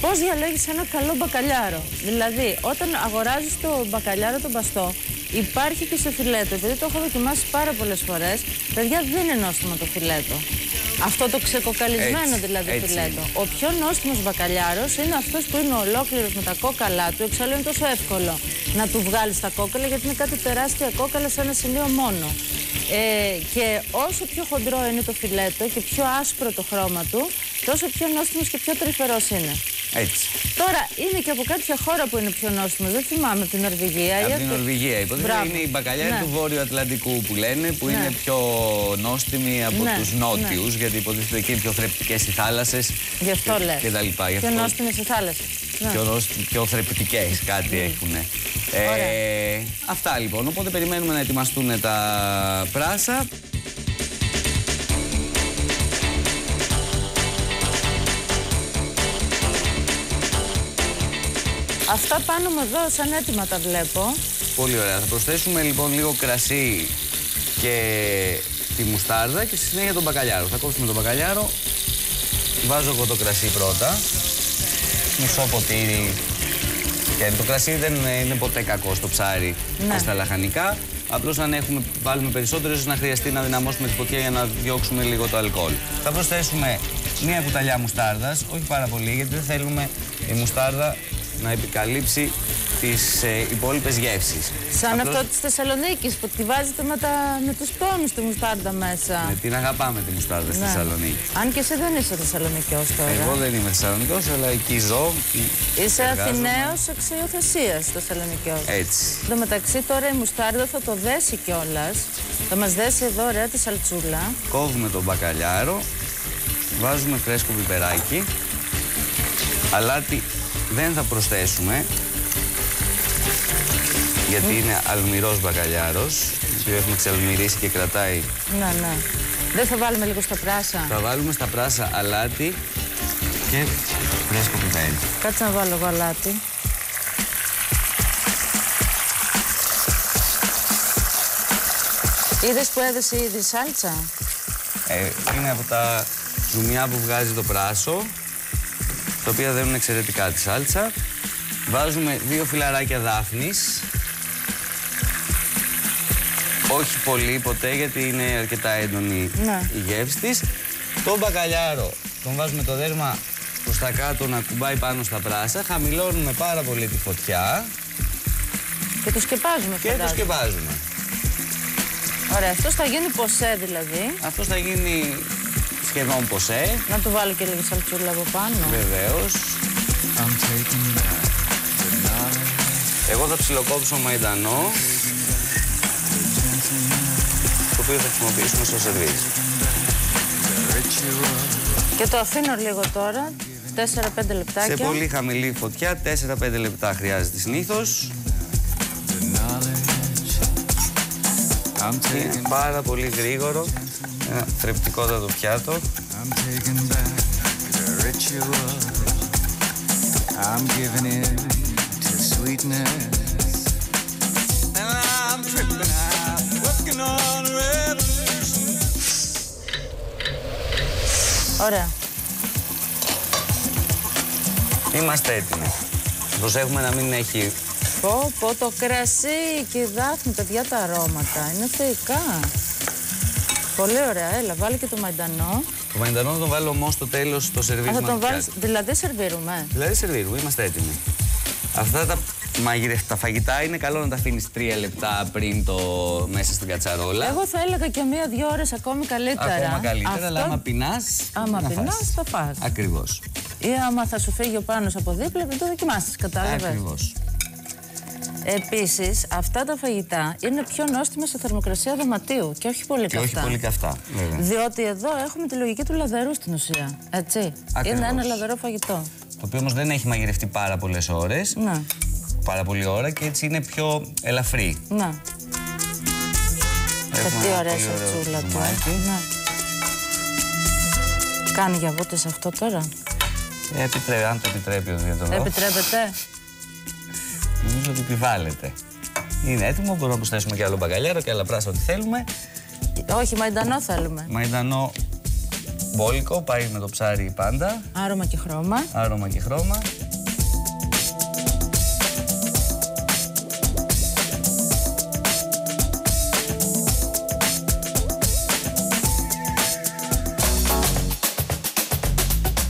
πώς διαλέγεις ένα καλό μπακαλιάρο. Δηλαδή, όταν αγοράζεις το μπακαλιάρο τον παστό, υπάρχει και σε φιλέτο. Επειδή το έχω δοκιμάσει πάρα πολλές φορές, παιδιά δεν είναι νόστιμο το φιλέτο. Αυτό το ξεκοκαλισμένο Έτσι, δηλαδή έτσι φιλέτο. Ο πιο νόστιμος μπακαλιάρος είναι αυτός που είναι ολόκληρος με τα κόκαλά του. Εξάλλου είναι τόσο εύκολο να του βγάλεις τα κόκαλα γιατί είναι κάτι τεράστια κόκαλα σε ένα σημείο μόνο. Ε, και όσο πιο χοντρό είναι το φιλέτο και πιο άσπρο το χρώμα του, τόσο πιο νόστιμος και πιο τρυφερός είναι. Έτσι. Τώρα είναι και από κάποια χώρα που είναι πιο νόστιμος, δεν θυμάμαι, από την Νορβηγία. ή Από την Νορβηγία υποτίθεται Μπράβο. είναι η μπακαλιάρη Ναι. του Βόρειου Ατλαντικού που λένε, που Ναι. είναι πιο νόστιμη από Ναι, τους νότιους, γιατί υποτίθεται εκεί είναι πιο θρεπτικές οι θάλασσες Γι' αυτό και, λες. και τα λοιπά. Γι' Πιο αυτό νόστιμες οι θάλασσες. Ναι. πιο, νόσ- πιο θρεπτικές κάτι έχουν. Ε, αυτά λοιπόν, οπότε περιμένουμε να ετοιμαστούν τα πράσα. Αυτά πάνω μου εδώ, σαν έτοιμα τα βλέπω. Πολύ ωραία. Θα προσθέσουμε λοιπόν λίγο κρασί και τη μουστάρδα και στη συνέχεια τον μπακαλιάρο. Θα κόψουμε τον μπακαλιάρο. Βάζω εγώ το κρασί πρώτα. Μισό ποτήρι. Και το κρασί δεν είναι ποτέ κακό στο ψάρι Ναι. και στα λαχανικά. Απλώς αν έχουμε, βάλουμε περισσότερο, ίσως να χρειαστεί να δυναμώσουμε τη φωτιά για να διώξουμε λίγο το αλκοόλ. Θα προσθέσουμε μία κουταλιά μουστάρδας, όχι πάρα πολύ, γιατί δεν θέλουμε η μουστάρδα να επικαλύψει τις ε, υπόλοιπες γεύσεις. Σαν Απλώς αυτό της Θεσσαλονίκης που τη βάζετε με, τα, με τους πόνου τη μουστάρντα μέσα. Με την αγαπάμε τη μουστάρδα στη Ναι. Θεσσαλονίκη. Αν και εσύ δεν είσαι Θεσσαλονικιός τώρα. Εγώ δεν είμαι Θεσσαλονικός, αλλά εκεί ζω. Είσαι εργάζομαι. Αθηναίος εξ υιοθεσίας Θεσσαλονικιός. Έτσι. Εν τω μεταξύ τώρα η μουστάρδα θα το δέσει κιόλας. Θα μας δέσει εδώ ωραία τη σαλτσούλα. Κόβουμε τον μπακαλιάρο, βάζουμε φρέσκο πιπεράκι, αλάτι δεν θα προσθέσουμε, γιατί είναι αλμυρός μπακαλιάρος, το οποίο έχουμε ξαλμυρίσει και κρατάει. Ναι, ναι. Δεν θα βάλουμε λίγο στα πράσα. Θα βάλουμε στα πράσα αλάτι και φρέσκο πιπέρι. Κάτσε να βάλω εγώ αλάτι. Είδες που έδεσε ήδη η σάλτσα; Ε, είναι από τα ζουμιά που βγάζει το πράσο, τα οποία δένουν εξαιρετικά τη σάλτσα. Βάζουμε δύο φιλαράκια δάφνης. Όχι πολύ ποτέ, γιατί είναι αρκετά έντονη Ναι. η γεύση της. Το μπακαλιάρο τον βάζουμε το δέρμα προς τα κάτω να κουμπάει πάνω στα πράσα. Χαμηλώνουμε πάρα πολύ τη φωτιά Και το σκεπάζουμε και το φαντάζομαι. σκεπάζουμε. Ωραία, αυτός θα γίνει ποσέ δηλαδή. Αυτός θα γίνει σχεδόν ποσέ, Να του βάλω και λίγη σαλτσούλα από πάνω. βεβαίως. I'm taking back the knowledge. Εγώ θα ψιλοκόψω μαϊντανό, το οποίο θα χρησιμοποιήσουμε στο σερβίς. The ritual. Και το αφήνω λίγο τώρα, 4-5 λεπτάκια. Σε πολύ χαμηλή φωτιά, 4-5 λεπτά χρειάζεται συνήθως. The knowledge. I'm Είναι taking. πάρα πολύ γρήγορο. Ένα θρεπτικότατο πιάτο. I'm taking back the ritual. I'm giving in to sweetness. And I'm tripping out, working on a revolution. Ωραία. Είμαστε έτοιμοι. Προσέχουμε να μην έχει Πω, πω, το κρασί και η δάφνη, παιδιά, τα αρώματα. Είναι θεϊκά. Πολύ ωραία, έλα, βάλει και το μαϊντανό. Το μαϊντανό θα τον βάλω όμως στο τέλος στο σερβίς Α, θα μας τον του βάλεις, πιάτου. δηλαδή σερβίρουμε. Δηλαδή σερβίρουμε, είμαστε έτοιμοι. Αυτά τα μαγειρευτά φαγητά είναι καλό να τα αφήνεις τρία λεπτά πριν το μέσα στην κατσαρόλα. Εγώ θα έλεγα και μία-δύο ώρες ακόμη καλύτερα. Ακόμα καλύτερα, Αυτό- αλλά άμα πεινάς. Άμα πεινάς, θα φας. Ακριβώς. Ή άμα θα σου φύγει ο Πάνος από δίπλα, δεν το δοκιμάσεις, κατάλαβες; Ακριβώς. Επίσης, αυτά τα φαγητά είναι πιο νόστιμα σε θερμοκρασία δωματίου και όχι πολύ Και καυτά. όχι πολύ καυτά. Βέβαια. Διότι εδώ έχουμε τη λογική του λαδερού στην ουσία. Έτσι. Ακριβώς. Είναι ένα λαδερό φαγητό. Το οποίο όμως δεν έχει μαγειρευτεί πάρα πολλές ώρες. Να, Πάρα πολλή ώρα και έτσι είναι πιο ελαφρύ. να. Και Έχουμε τι ένα ωραία πολύ ωραίο σατσούλα του. ζουμάκι. Ναι. Κάνει για βούτες αυτό τώρα; Ε, επιτρέπει, αν το επιτρέπει ο διατροφός. Επιτρέπετε. Νομίζω ότι επιβάλλεται. Είναι έτοιμο, μπορούμε να προσθέσουμε και άλλο μπαγκαλιάρο και άλλα πράσα ό,τι θέλουμε. Όχι, μαϊντανό θέλουμε. Μαϊντανό μπόλικο, πάει με το ψάρι πάντα. Άρωμα και χρώμα. Άρωμα και χρώμα.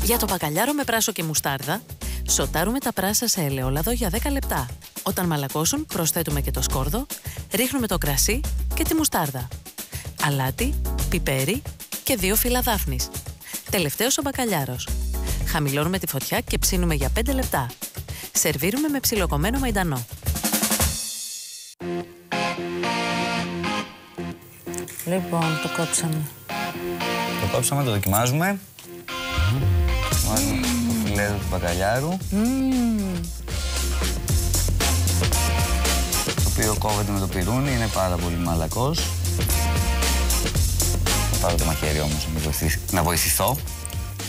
Για το μπακαλιάρο με πράσο και μουστάρδα, σοτάρουμε τα πράσα σε ελαιόλαδο για 10 λεπτά. Όταν μαλακώσουν, προσθέτουμε και το σκόρδο, ρίχνουμε το κρασί και τη μουστάρδα. Αλάτι, πιπέρι και δύο φύλλα δάφνης. Τελευταίος ο μπακαλιάρος. Χαμηλώνουμε τη φωτιά και ψήνουμε για 5 λεπτά. Σερβίρουμε με ψιλοκομμένο μαϊντανό. Λοιπόν, το κόψαμε. Το κόψαμε, το δοκιμάζουμε. Βάζουμε το φιλέτο του μπακαλιάρου. Το οποίο κόβεται με το πυρούνι, είναι πάρα πολύ μαλακός. Θα πάρω το μαχαίρι όμως να, με βοηθήσει- να βοηθηθώ.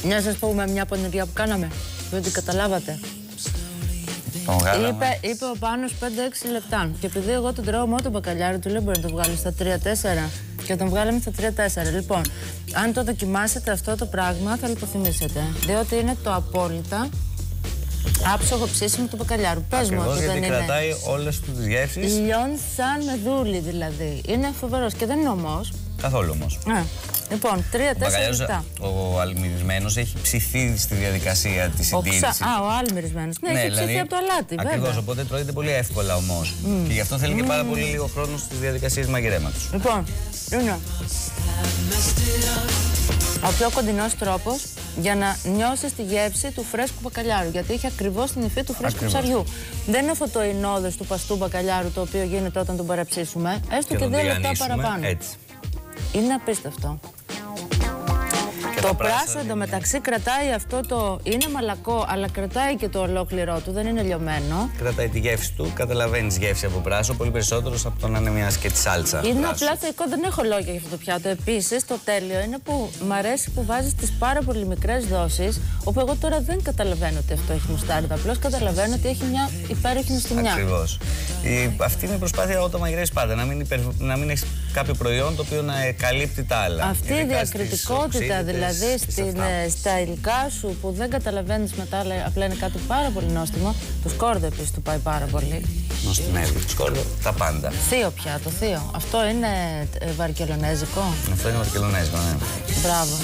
Να σας πούμε μια πονηριά που κάναμε. Δεν την καταλάβατε. Το βγάλαμε. Είπε, είπε ο Πάνος 5-6 λεπτά. Και επειδή εγώ τον τρώω μόνο τον μπακαλιάρο, του λέω μπορεί να το βγάλει στα 3-4. Και τον βγάλαμε στα 3-4. Λοιπόν, αν το δοκιμάσετε αυτό το πράγμα, θα λιποθυμήσετε. Διότι είναι το απόλυτα άψογο ψήσιμο του μπακαλιάρου. Πες μου Ακριβώς ότι γιατί δεν είναι. κρατάει όλες του τις γεύσεις. Λιών σαν μεδούλη δηλαδή. Είναι φοβερός και δεν είναι ομός. Καθόλου όμως. Ναι. Λοιπόν, Ο 3-4 μπακαλιάρος, λεπτά. ο αλμυρισμένος, έχει ψηθεί στη διαδικασία της Ο συντήρησης. ξα... Α, ο άλμυρισμένο. Ναι, έχει ψηθεί από το αλάτι, Ακριβώς, βέβαια. οπότε τρώγεται πολύ εύκολα όμως. Και γι' αυτό θέλει και πάρα πολύ λίγο χρόνο στις διαδικασίες μαγειρέματος. Λοιπόν, είναι ο πιο κοντινός τρόπος για να νιώσεις τη γεύση του φρέσκου μπακαλιάρου. Γιατί έχει ακριβώς την υφή του φρέσκου Ακριβώς. ψαριού. Δεν είναι αυτό το εινόδε του παστού μπακαλιάρου το οποίο γίνεται όταν τον παραψήσουμε. Έστω και, τον δύο λεπτά τηγανίσουμε, παραπάνω. Έτσι. Είναι απίστευτο. Και Το πράσα πράσο δεν εντωμεταξύ κρατάει αυτό το. είναι μαλακό, αλλά κρατάει και το ολόκληρό του, δεν είναι λιωμένο. Κρατάει τη γεύση του, καταλαβαίνεις γεύση από πράσο πολύ περισσότερο από το να είναι μιας και τη σάλτσα. Είναι πράσο. απλά θεϊκό, δεν έχω λόγια για αυτό το πιάτο. Επίσης, το τέλειο είναι που μ' αρέσει που βάζεις τις πάρα πολύ μικρές δόσεις, όπου εγώ τώρα δεν καταλαβαίνω ότι αυτό έχει μουστάρδα. Απλώς καταλαβαίνω ότι έχει μια υπέροχη μουστιμιά. Ακριβώς. Αυτή είναι η προσπάθεια όταν μαγειρεύεις πάντα. Να μην, υπερ... να μην έχεις κάποιο προϊόν το οποίο να καλύπτει τα άλλα. Αυτή η Ειδικά στις διακριτικότητα οξύδητες, δηλαδή στις στην, αυτά. ε, στα υλικά σου που δεν καταλαβαίνεις μετά, αλλά απλά είναι κάτι πάρα πολύ νόστιμο. Το σκόρδο επίσης του πάει πάρα πολύ. Νοστιμεύει. Σκόρδο. Τα πάντα. Θείο πιάτο, θείο. Αυτό είναι ε, βαρκελονέζικο; Αυτό είναι βαρκελονέζικο, ναι. Μπράβο.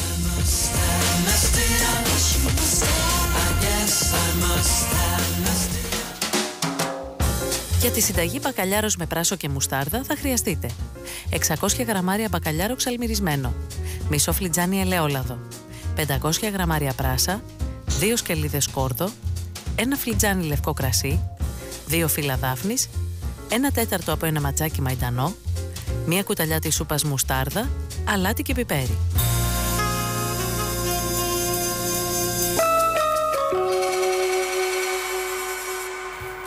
Για τη συνταγή μπακαλιάρος με πράσο και μουστάρδα θα χρειαστείτε. 600 γραμμάρια μπακαλιάρο ξαλμυρισμένο, μισό φλιτζάνι ελαιόλαδο, 500 γραμμάρια πράσα, 2 σκελίδες σκόρδο, ένα φλιτζάνι λευκό κρασί, 2 φύλλα δάφνης, ένα τέταρτο από ένα ματσάκι μαϊντανό, μία κουταλιά της σούπας μουστάρδα, αλάτι και πιπέρι.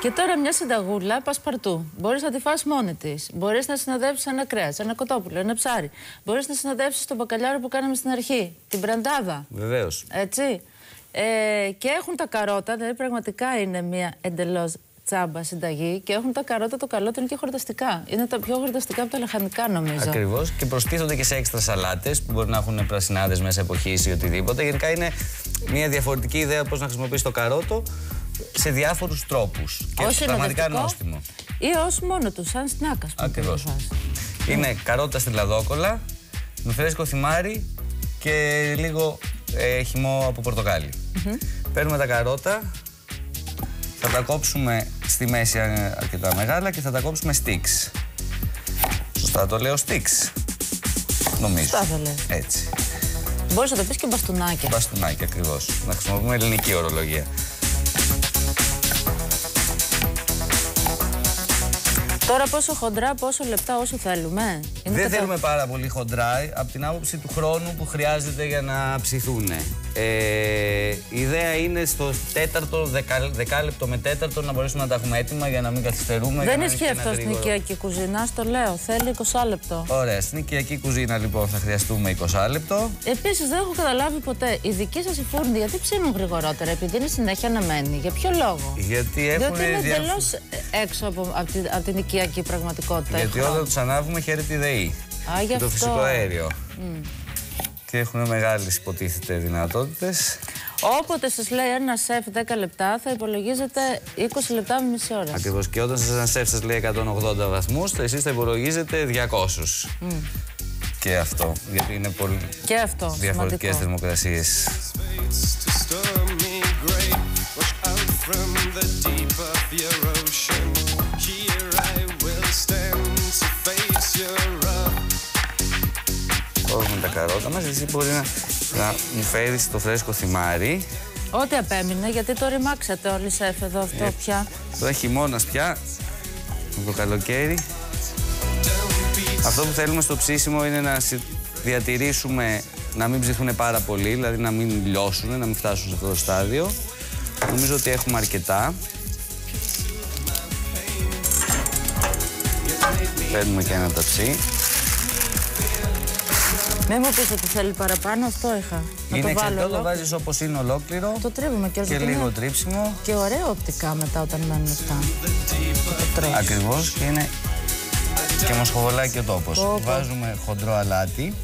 Και τώρα μια συνταγούλα πασπαρτού. Μπορείς να τη φας μόνη της. Μπορείς να συνοδεύσεις ένα κρέας, ένα κοτόπουλο, ένα ψάρι. Μπορείς να συνοδεύσεις το μπακαλιάρο που κάναμε στην αρχή, την πραντάδα. Βεβαίως. Έτσι. Ε, και έχουν τα καρότα, δηλαδή πραγματικά είναι μια εντελώς τσάμπα συνταγή. Και έχουν τα καρότα, το καλό του είναι και χορταστικά. Είναι τα πιο χορταστικά από τα λαχανικά, νομίζω. Ακριβώς. Και προστίθονται και σε έξτρα σαλάτες που μπορεί να έχουν πρασινάδες μέσα εποχής ή οτιδήποτε. Γενικά είναι μια διαφορετική ιδέα πώς να χρησιμοποιήσεις το καρότο σε διάφορους τρόπους. Και Ως πραγματικά συνοδευτικό νόστιμο. Ή ως μόνο τους, σαν σνάκας. Ακριβώς. Είναι καρότα στην λαδόκολα, με φρέσκο θυμάρι και λίγο ε, χυμό από πορτοκάλι. Παίρνουμε τα καρότα, θα τα κόψουμε στη μέση ε, αρκετά μεγάλα και θα τα κόψουμε sticks. Σωστά το λέω sticks. Νομίζω. Σωστά το λες. Έτσι. Μπορείς να το πεις και μπαστούνάκια. Μπαστούνάκι ακριβώς. Να χρησιμοποιούμε ελληνική ορολογία. Τώρα πόσο χοντρά, πόσο λεπτά, όσο θέλουμε. Είναι Δεν κατα- θέλουμε πάρα πολύ χοντρά από την άποψη του χρόνου που χρειάζεται για να ψηθούν. Ε, η ιδέα είναι στο τέταρτο, δεκα, δεκάλεπτο με τέταρτο να μπορέσουμε να τα έχουμε έτοιμα για να μην καθυστερούμε. για Δεν να ισχύει είναι και ένα αυτό στην γρήγορο. οικιακή κουζίνα, στο λέω. Θέλει 20 λεπτό. Ωραία, στην οικιακή κουζίνα λοιπόν θα χρειαστούμε 20 λεπτό. Επίσης, δεν έχω καταλάβει ποτέ. Οι δικοί σας οι φούρνοι γιατί ψήνουν γρηγορότερα, επειδή είναι συνέχεια αναμένοι. Για ποιο λόγο; Γιατί έχουν Διότι είναι διάφο- εντελώς έξω από, από, την, από την οικιακή πραγματικότητα. Γιατί η όταν τους ανάβουμε χαίρεται η ΔΕΗ. Α, γι' και το αυτό. φυσικό αέριο. Και έχουν μεγάλες υποτίθεται δυνατότητες. Όποτε σας λέει ένα σεφ 10 λεπτά, θα υπολογίζετε 20 λεπτά με μισή ώρα. Ακριβώς. Και όταν σα ένα σεφ σας λέει 180 βαθμούς, εσείς θα υπολογίζετε 200. Και αυτό. Γιατί είναι πολύ Και αυτό. διαφορετικές σημαντικό. θερμοκρασίες. I will stand to face your wrath. Κόβουμε τα καρότα μας. Εσύ μπορεί να, να μου φέρεις το φρέσκο θυμάρι. Ό,τι απέμεινε, γιατί το ρημάξατε όλοι σεφ εδώ αυτό Ε. πια. Τώρα χειμώνα πια. Με το καλοκαίρι. Αυτό που θέλουμε στο ψήσιμο είναι να συ- διατηρήσουμε να μην ψηθούν πάρα πολύ, δηλαδή να μην λιώσουν, να μην φτάσουν σε αυτό το στάδιο. Νομίζω ότι έχουμε αρκετά. Παίρνουμε και ένα ταψί. Μην μου πεις ότι θέλει παραπάνω, αυτό είχα. Να είναι το βάλω εξαιρετικό, το εδώ. βάζεις όπως είναι ολόκληρο Το τρίβουμε και, και λίγο τρίψιμο. Και ωραίο οπτικά μετά όταν μένουν αυτά. Το τρως. Ακριβώς και είναι και μοσχοβολάκι ο τόπος. Πω, πω. Βάζουμε χοντρό αλάτι.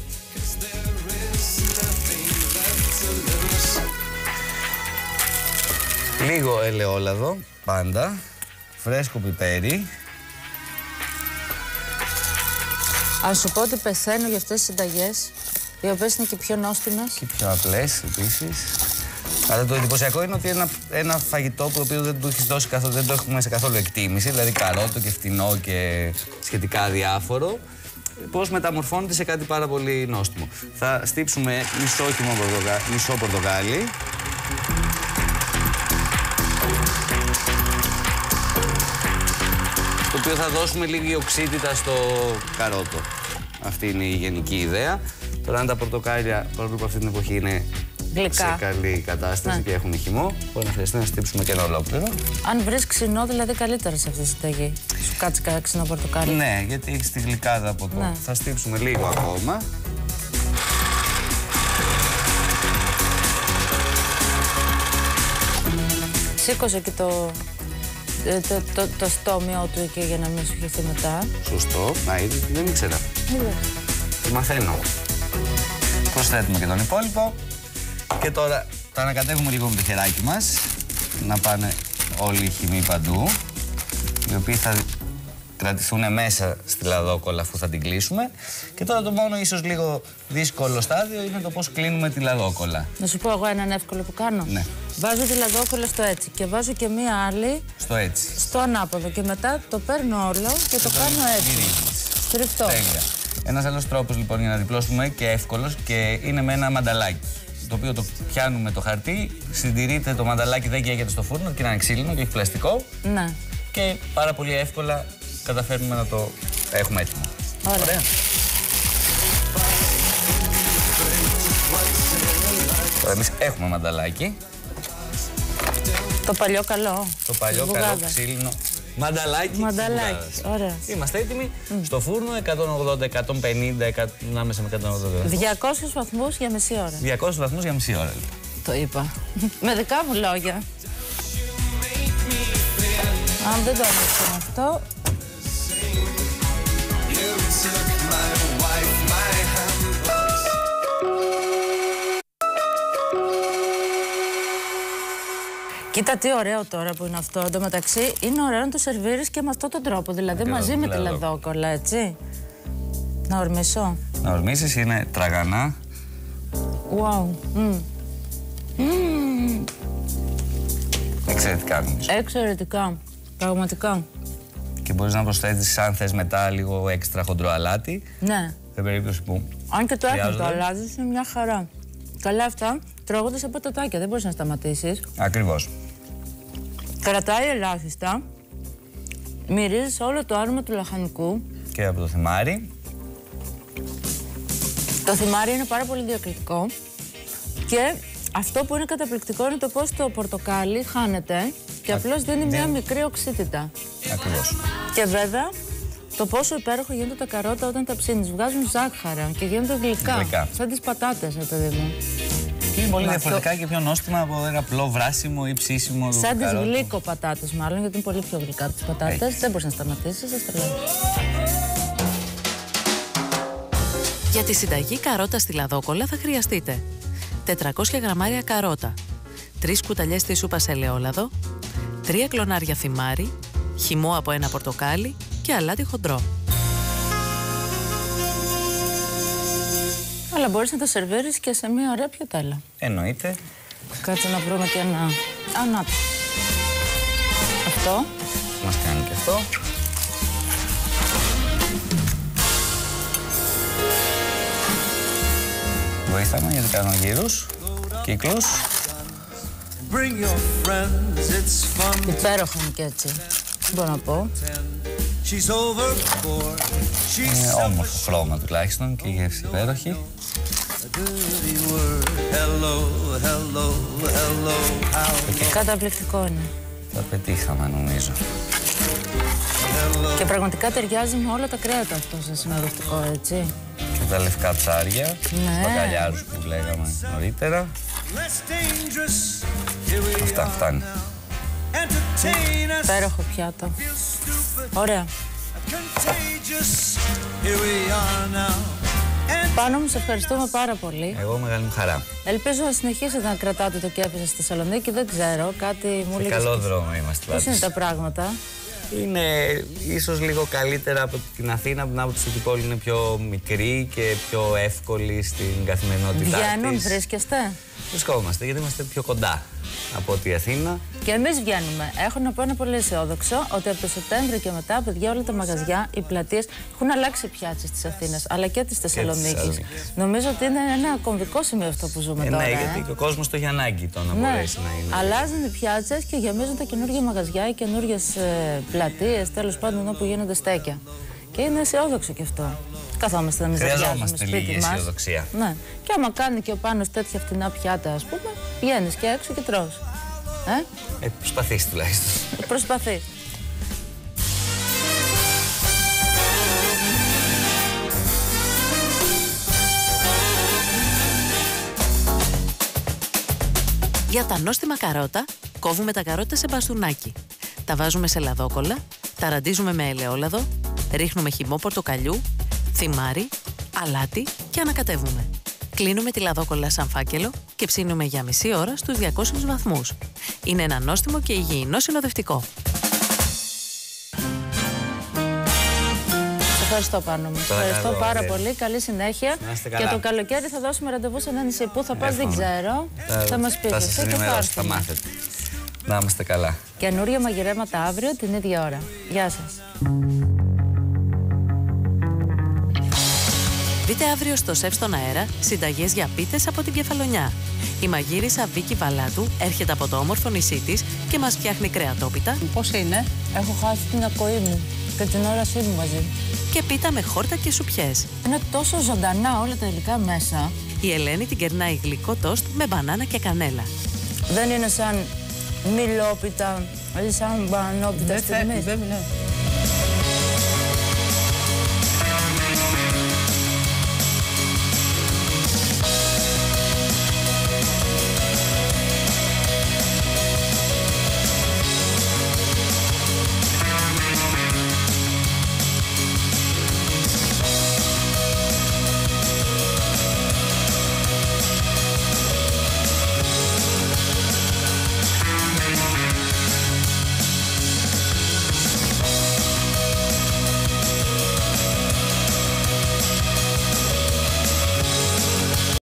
Λίγο ελαιόλαδο, πάντα. Φρέσκο πιπέρι. Α σου πω ότι πεθαίνω για αυτές τις συνταγές, οι οποίες είναι και πιο νόστιμες. Και πιο απλές επίσης. Αλλά το εντυπωσιακό είναι ότι ένα, ένα φαγητό που το οποίο δεν του έχεις δώσει καθόλου, δεν το έχουμε σε καθόλου εκτίμηση, δηλαδή καρότο και φτηνό και σχετικά διάφορο, πώς μεταμορφώνεται σε κάτι πάρα πολύ νόστιμο. Θα στύψουμε μισό, χυμό πορτοκα... μισό πορτοκάλι. Οποίο θα δώσουμε λίγη οξύτητα στο καρότο. Αυτή είναι η γενική ιδέα. Τώρα, αν τα πορτοκάλια, παρόλο που αυτή την εποχή είναι Γλυκά. σε καλή κατάσταση Ναι. και έχουν χυμό, μπορεί να χρειαστεί να στύψουμε και ένα ολόκληρο. Αν βρεις ξινό, δηλαδή καλύτερα σε αυτή τη συνταγή. Σου κάτσει κανένα ξινό πορτοκάλι. Ναι, γιατί έχεις τη γλυκάδα από εδώ. Ναι. Θα στύψουμε λίγο ακόμα. Σήκωσε και το, ε, το, το, το στόμιο του εκεί για να μην σου χυθεί μετά. Σωστό. Να είδε, δεν ήξερα. Είδες. Το μαθαίνω. Προσθέτουμε και τον υπόλοιπο. Και τώρα το ανακατεύουμε λίγο με το χεράκι μας. Να πάνε όλοι οι χυμοί παντού. Οι οποίοι θα κρατηθούν μέσα στη λαδόκολλα αφού θα την κλείσουμε. Και τώρα το μόνο ίσως λίγο δύσκολο στάδιο είναι το πώς κλείνουμε τη λαδόκολλα. Να σου πω εγώ έναν εύκολο που κάνω. Ναι. Βάζω τη λαδόκολλα στο έτσι και βάζω και μία άλλη Στο έτσι. στο ανάποδο και μετά το παίρνω όλο και το κάνω έτσι. Γυρίζεις. Στριφτό. Τέλεια. Ένας άλλος τρόπος λοιπόν για να διπλώσουμε και εύκολος και είναι με ένα μανταλάκι. Το οποίο το πιάνουμε το χαρτί, συντηρείται το μανταλάκι, δεν καίγεται στο φούρνο και είναι ξύλινο και έχει πλαστικό. Ναι. Και πάρα πολύ εύκολα καταφέρνουμε να το έχουμε έτοιμο. Ωραία. Τώρα εμείς έχουμε μανταλάκι. Το παλιό καλό. Το παλιό Βουγάδα. καλό ξύλινο μανταλάκι. Μανταλάκι. της βουγάδας. Ωραία. Είμαστε έτοιμοι. Στο φούρνο 180, 150, 100, ανάμεσα με 180. 200 βαθμούς για μισή ώρα. 200 βαθμούς για μισή ώρα. λοιπόν. Το είπα. Με δικά μου λόγια. Αν δεν το ανοίξουμε αυτό, Κοίτα τι ωραίο τώρα που είναι αυτό. Εν τω μεταξύ είναι ωραίο να το σερβίρεις και με αυτόν τον τρόπο. Δηλαδή Ακριβώς, μαζί με τη λαδό. λαδόκολλα, έτσι. Να ορμήσω. Να ορμήσεις είναι τραγανά. Wow. Μμ. Εξαιρετικά νομίζω. Εξαιρετικά. Πραγματικά. Και μπορείς να προσθέτεις αν θες μετά λίγο έξτρα χοντρό αλάτι. Ναι. Σε περίπτωση που Αν και το έχουμε το Χρειάζονται. αλάτι, είναι μια χαρά. Καλά αυτά τρώγονται σε πατατάκια, δεν μπορείς να σταματήσεις. Ακριβώς. Κρατάει ελάχιστα. Μυρίζεις όλο το άρωμα του λαχανικού. Και από το θυμάρι. Το θυμάρι είναι πάρα πολύ διακριτικό. Και αυτό που είναι καταπληκτικό είναι το πώς το πορτοκάλι χάνεται και απλώς δίνει μια μικρή οξύτητα. Ακριβώς. Και βέβαια το πόσο υπέροχο γίνονται τα καρότα όταν τα ψήνεις. Βγάζουν ζάχαρα και γίνονται γλυκά. Γλυκά. Σαν τις πατάτες, ρε παιδί μου. Και είναι πολύ Μα διαφορετικά και πιο νόστιμα από ένα απλό βράσιμο ή ψήσιμο του Σαν τις καρότου. γλυκοπατάτες μάλλον, γιατί είναι πολύ πιο γλυκά από τις πατάτες. Δεν μπορείς να σταματήσεις, δεν το λέω. Για τη συνταγή καρότα στη λαδόκολλα θα χρειαστείτε 400 γραμμάρια καρότα, 3 κουταλιές στη σούπας σε ελαιόλαδο, 3 κλονάρια θυμάρι, χυμό από ένα πορτοκάλι και αλάτι χοντρό. Αλλά μπορείς να το σερβίρεις και σε μια ωραία πιατέλα. Εννοείται. Κάτσε να βρούμε και ένα... Α, να το. Αυτό. Μας κάνει και αυτό. Βοήθαμε γιατί κάνω γύρους, κύκλους. Bring your friends, it's fun. Υπέροχο είναι και έτσι. Τι μπορώ να πω. She's overboard. She's Είναι όμορφο χρώμα τουλάχιστον και η γεύση υπέροχη. a dirty word. Hello, hello, hello, how, Καταπληκτικό είναι. Τα πετύχαμε νομίζω. hello. Και πραγματικά ταιριάζει με όλα τα κρέατα αυτό σαν συνοδευτικό, έτσι. Και τα λευκά ψάρια, Ναι. τους μπακαλιάρους που λέγαμε νωρίτερα. Less dangerous. Here we Αυτά are φτάνει. now. Entertain us. Υπέροχο πιάτο. Ωραία. Contagious. Here we are now. And Πάνω μου, σε ευχαριστούμε πάρα πολύ. Εγώ μεγάλη μου χαρά. Ελπίζω να συνεχίσετε να κρατάτε το κέφι σας στη Θεσσαλονίκη. Δεν ξέρω, κάτι μου Σε λέει. καλό δρόμο είμαστε Πώς είναι πάντως. τα πράγματα; Είναι ίσως λίγο καλύτερα από την Αθήνα, από την άποψη ότι η πόλη είναι πιο μικρή και πιο εύκολη στην καθημερινότητά Βγαίνουν, της. βρίσκεστε; Βρισκόμαστε γιατί είμαστε πιο κοντά από ότι η Αθήνα. Και εμείς βγαίνουμε. Έχω να πω ένα πολύ αισιόδοξο ότι από το Σεπτέμβριο και μετά, παιδιά, όλα τα μαγαζιά, οι πλατείες έχουν αλλάξει πια της Αθήνας αλλά και της Θεσσαλονίκης. Θεσσαλονίκης. Νομίζω ότι είναι ένα κομβικό σημείο αυτό που ζούμε Ε, τώρα. ναι, ε. γιατί και ο κόσμος το έχει ανάγκη το να Ναι, μπορέσει να είναι. αλλάζουν οι πιάτσες και γεμίζουν τα καινούργια μαγαζιά, οι καινούργιες πλατείες, τέλος πάντων όπου γίνονται στέκια. Και είναι αισιόδοξο κι αυτό. Καθόμαστε να μιζεριάζουμε Χρειαζόμαστε σπίτι λίγη μας. αισιοδοξία. Ναι. Και άμα κάνει και ο Πάνος τέτοια φτηνά πιάτα, ας πούμε, πηγαίνεις και έξω και τρως. Ε, Ε, προσπαθείς τουλάχιστον. προσπαθείς. Για τα νόστιμα καρότα, κόβουμε τα καρότα σε μπαστούνάκι. Τα βάζουμε σε λαδόκολλα, τα ραντίζουμε με ελαιόλαδο, ρίχνουμε χυμό πορτοκαλιού, θυμάρι, αλάτι και ανακατεύουμε. Κλείνουμε τη λαδόκολλα σαν φάκελο και ψήνουμε για μισή ώρα στους 200 βαθμούς. Είναι ένα νόστιμο και υγιεινό συνοδευτικό. Σε ευχαριστώ πάνω μου. Σε Παρακαλώ, ευχαριστώ πάρα ναι. πολύ. Καλή συνέχεια. Να είστε Και καλά. το καλοκαίρι θα δώσουμε ραντεβού σε ένα νησί. Πού θα πας δεν Εύχομαι. ξέρω. Θα μας πεις Θα εσύ σας και θα ενημερώσω, θα έρθουμε. μάθετε. Να είμαστε καλά. Καινούρια μαγειρέματα αύριο την ίδια ώρα. Γεια σας. Δείτε αύριο στο ΣΕΦ στον αέρα συνταγές για πίτες από την Κεφαλονιά. Η μαγείρισα Βίκη Βαλάτου έρχεται από το όμορφο νησί της και μας φτιάχνει κρεατόπιτα Πώς είναι; Έχω χάσει την ακοή μου και την όρασή μου μαζί. και πίτα με χόρτα και σουπιές. Είναι τόσο ζωντανά όλα τα υλικά μέσα. Η Ελένη την κερνάει γλυκό τόστ με μπανάνα και κανέλα. Δεν είναι σαν μιλόπιτα ή σαν μπανόπιτα Δεν στιγμής. φεύγει, δεν ναι.